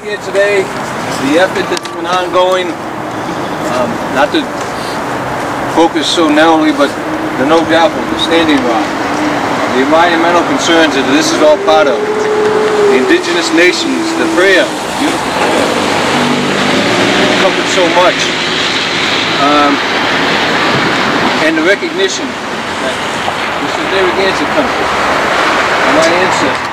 here today, the effort that's been ongoing, um, not to focus so narrowly, but the no doubt the standing rock, the environmental concerns that this is all part of, the indigenous nations, the prayer, beautiful covered so much, um, and the recognition that this is Narragansett country, my ancestors.